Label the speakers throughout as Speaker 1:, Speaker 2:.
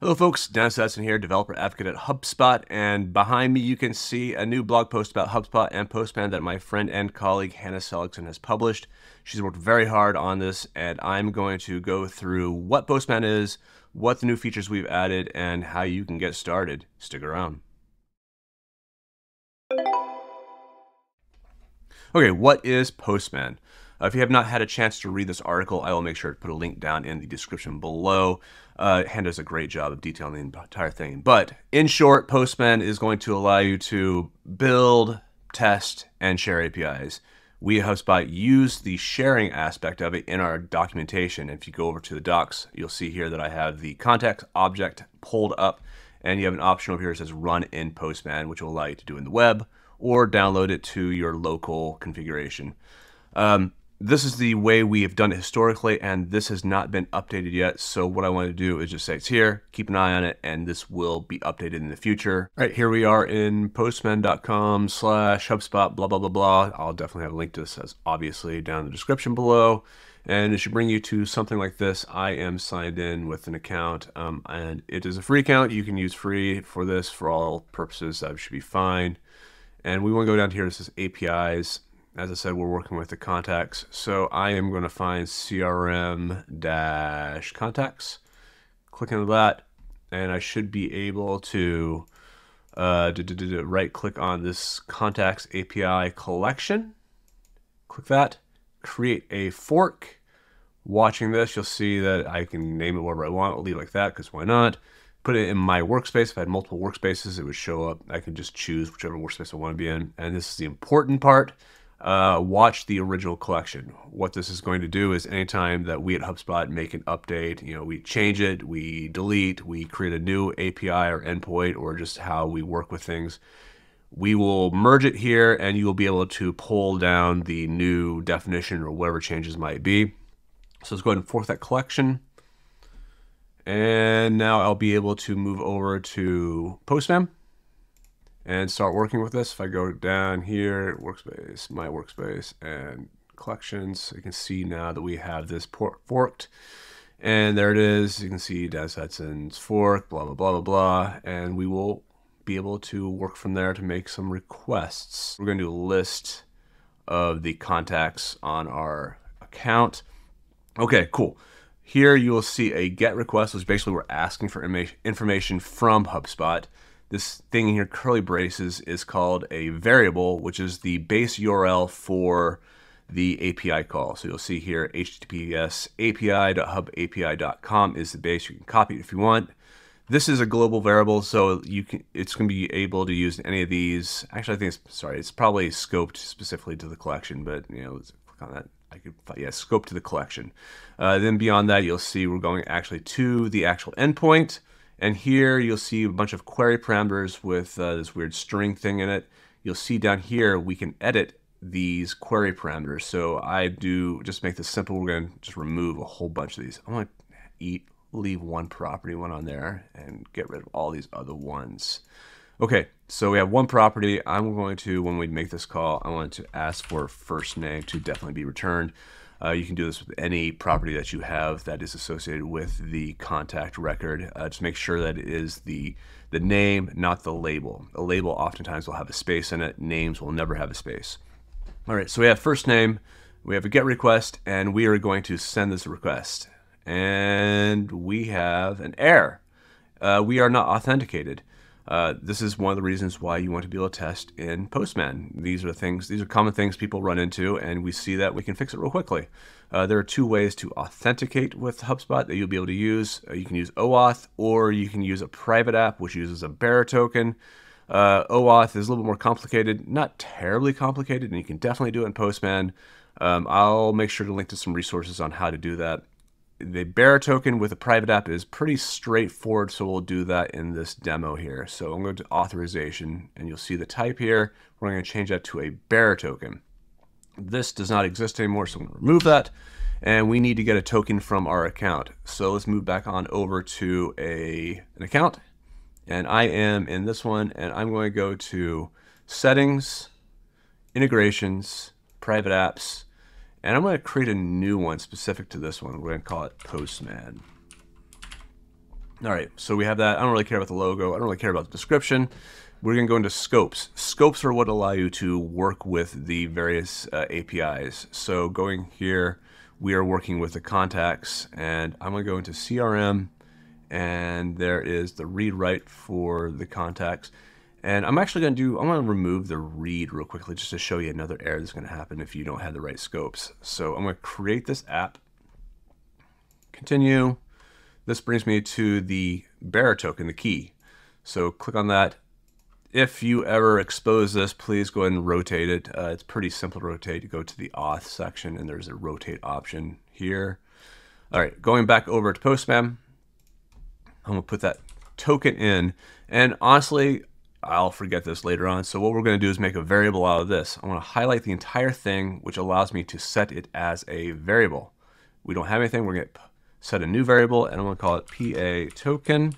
Speaker 1: Hello folks, Dennis Edson here, developer advocate at HubSpot, and behind me you can see a new blog post about HubSpot and Postman that my friend and colleague Hannah Seligson has published. She's worked very hard on this, and I'm going to go through what Postman is, what the new features we've added, and how you can get started. Stick around. Okay, what is Postman? Uh, if you have not had a chance to read this article, I will make sure to put a link down in the description below. Uh, does a great job of detailing the entire thing. But in short, Postman is going to allow you to build, test, and share APIs. We at HubSpot use the sharing aspect of it in our documentation. If you go over to the docs, you'll see here that I have the contacts object pulled up, and you have an option over here that says run in Postman, which will allow you to do in the web or download it to your local configuration. Um, this is the way we have done it historically, and this has not been updated yet. So what I want to do is just say it's here, keep an eye on it, and this will be updated in the future. All right, here we are in postman.com slash HubSpot, blah, blah, blah, blah. I'll definitely have a link to this as obviously down in the description below. And it should bring you to something like this. I am signed in with an account, um, and it is a free account. You can use free for this for all purposes. That should be fine. And we want to go down here. This is APIs as I said, we're working with the contacts. So I am going to find CRM dash contacts, click on that, and I should be able to uh, right click on this contacts API collection. Click that, create a fork. Watching this, you'll see that I can name it whatever I want. I'll leave it like that because why not? Put it in my workspace. If I had multiple workspaces, it would show up. I can just choose whichever workspace I want to be in. And this is the important part uh, watch the original collection. What this is going to do is anytime that we at HubSpot make an update, you know, we change it, we delete, we create a new API or endpoint, or just how we work with things, we will merge it here and you will be able to pull down the new definition or whatever changes might be. So let's go ahead and fork that collection. And now I'll be able to move over to Postman and start working with this. If I go down here, workspace, my workspace, and collections, you can see now that we have this port forked. And there it is. You can see Dennis Edson's fork, blah, blah, blah, blah, blah. And we will be able to work from there to make some requests. We're going to do a list of the contacts on our account. Okay, cool. Here you will see a GET request, which basically we're asking for information from HubSpot. This thing in here, curly braces, is called a variable, which is the base URL for the API call. So you'll see here, https api.hubapi.com is the base. You can copy it if you want. This is a global variable, so you can it's going to be able to use any of these. Actually, I think it's sorry, it's probably scoped specifically to the collection, but you know, let's click on that. I could yeah, scope to the collection. Uh, then beyond that, you'll see we're going actually to the actual endpoint. And here you'll see a bunch of query parameters with uh, this weird string thing in it. You'll see down here we can edit these query parameters. So I do just make this simple. We're going to just remove a whole bunch of these. I'm going to eat, leave one property one on there and get rid of all these other ones. Okay, so we have one property. I'm going to, when we make this call, I want to ask for first name to definitely be returned. Uh, you can do this with any property that you have that is associated with the contact record. Uh, just make sure that it is the the name, not the label. A label oftentimes will have a space in it. Names will never have a space. All right, so we have first name, we have a GET request, and we are going to send this request. And we have an error. Uh, we are not authenticated. Uh, this is one of the reasons why you want to be able to test in Postman. These are things, these are common things people run into, and we see that we can fix it real quickly. Uh, there are two ways to authenticate with HubSpot that you'll be able to use. Uh, you can use OAuth, or you can use a private app which uses a bearer token. Uh, OAuth is a little bit more complicated, not terribly complicated, and you can definitely do it in Postman. Um, I'll make sure to link to some resources on how to do that the bearer token with a private app is pretty straightforward, so we'll do that in this demo here. So I'm going to authorization, and you'll see the type here. We're going to change that to a bearer token. This does not exist anymore, so I'm going to remove that. And we need to get a token from our account. So let's move back on over to a, an account. And I am in this one, and I'm going to go to Settings, Integrations, Private Apps, and I'm going to create a new one specific to this one. We're going to call it Postman. All right, so we have that. I don't really care about the logo. I don't really care about the description. We're going to go into scopes. Scopes are what allow you to work with the various uh, APIs. So going here, we are working with the contacts, and I'm going to go into CRM, and there is the read write for the contacts. And I'm actually going to do, I'm going to remove the read real quickly just to show you another error that's going to happen if you don't have the right scopes. So I'm going to create this app, continue. This brings me to the bearer token, the key. So click on that. If you ever expose this, please go ahead and rotate it. Uh, it's pretty simple to rotate. You go to the auth section and there's a rotate option here. All right, going back over to Postman, I'm gonna put that token in. And honestly, I'll forget this later on. So what we're gonna do is make a variable out of this. I'm gonna highlight the entire thing, which allows me to set it as a variable. We don't have anything, we're gonna set a new variable and I'm gonna call it PA token.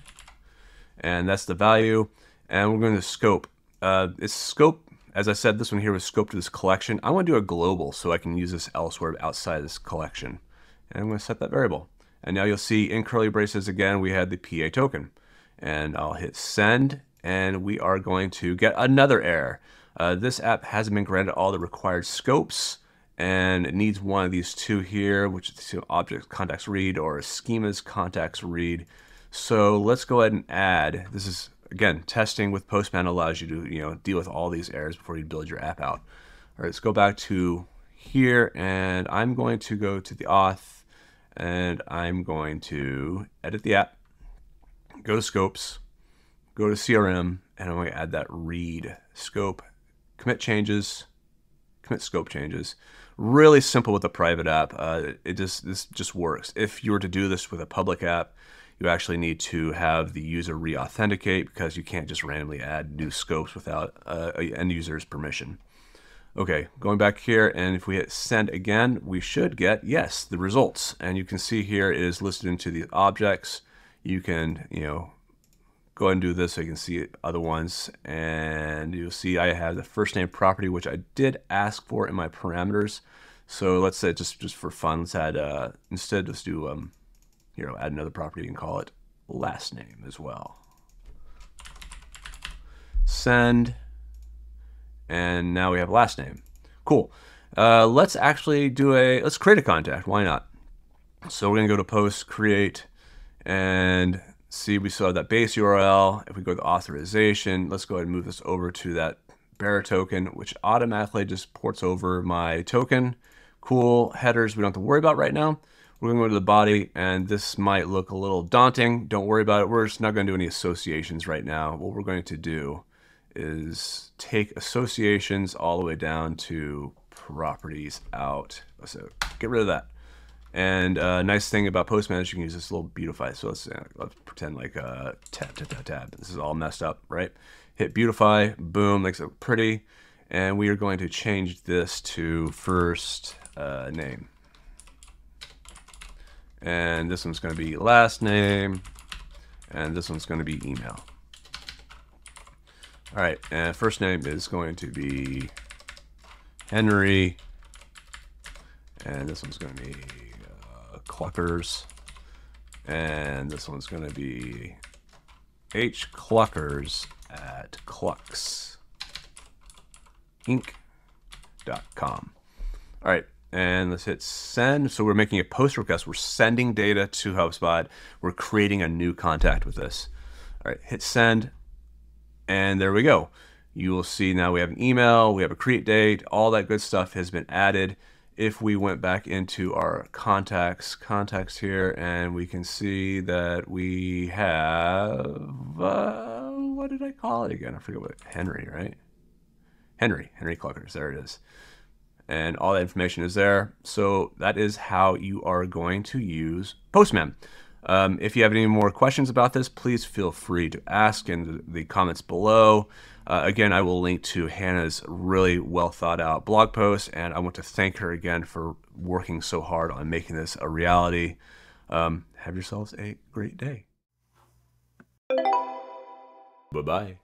Speaker 1: And that's the value. And we're going to scope. Uh, it's scope, as I said, this one here was scoped to this collection. I want to do a global so I can use this elsewhere outside this collection. And I'm going to set that variable. And now you'll see in curly braces again, we had the PA token. And I'll hit send, and we are going to get another error. Uh, this app hasn't been granted all the required scopes and it needs one of these two here, which is object contacts read or schemas contacts read. So let's go ahead and add, this is again, testing with Postman allows you to, you know, deal with all these errors before you build your app out. All right, let's go back to here and I'm going to go to the auth and I'm going to edit the app, go to scopes, go to CRM, and I'm going to add that read scope, commit changes, commit scope changes. Really simple with a private app. Uh, it just this just works. If you were to do this with a public app, you actually need to have the user re-authenticate because you can't just randomly add new scopes without uh, a end user's permission. Okay, going back here, and if we hit send again, we should get, yes, the results. And you can see here it is listed into the objects. You can, you know, go ahead and do this so you can see other ones. And you'll see I have the first name property, which I did ask for in my parameters. So let's say just, just for fun, let's add, uh, instead let's do, um, here I'll add another property and call it last name as well. Send and now we have last name. Cool. Uh, let's actually do a, let's create a contact. Why not? So we're going to go to post, create, and see we still have that base URL. If we go to authorization, let's go ahead and move this over to that bearer token, which automatically just ports over my token. Cool. Headers we don't have to worry about right now. We're going to go to the body, and this might look a little daunting. Don't worry about it. We're just not going to do any associations right now. What we're going to do is take associations all the way down to properties out. So get rid of that. And uh, nice thing about Postman is you can use this little beautify. So let's, uh, let's pretend like a uh, tab, tab, tab, tab. This is all messed up, right? Hit beautify, boom, makes it pretty. And we are going to change this to first uh, name. And this one's going to be last name. And this one's going to be email. All right, and first name is going to be Henry, and this one's going to be Cluckers, and this one's going to be H Cluckers at clucksinc.com. All right, and let's hit send. So we're making a post request. We're sending data to HubSpot. We're creating a new contact with this. All right, hit send and there we go. You will see now we have an email, we have a create date, all that good stuff has been added. If we went back into our contacts, contacts here, and we can see that we have, uh, what did I call it again? I forget what, Henry, right? Henry, Henry Cluckers, there it is. And all that information is there. So that is how you are going to use Postman. Um, if you have any more questions about this, please feel free to ask in the comments below. Uh, again, I will link to Hannah's really well thought out blog post, and I want to thank her again for working so hard on making this a reality. Um, have yourselves a great day. Bye bye.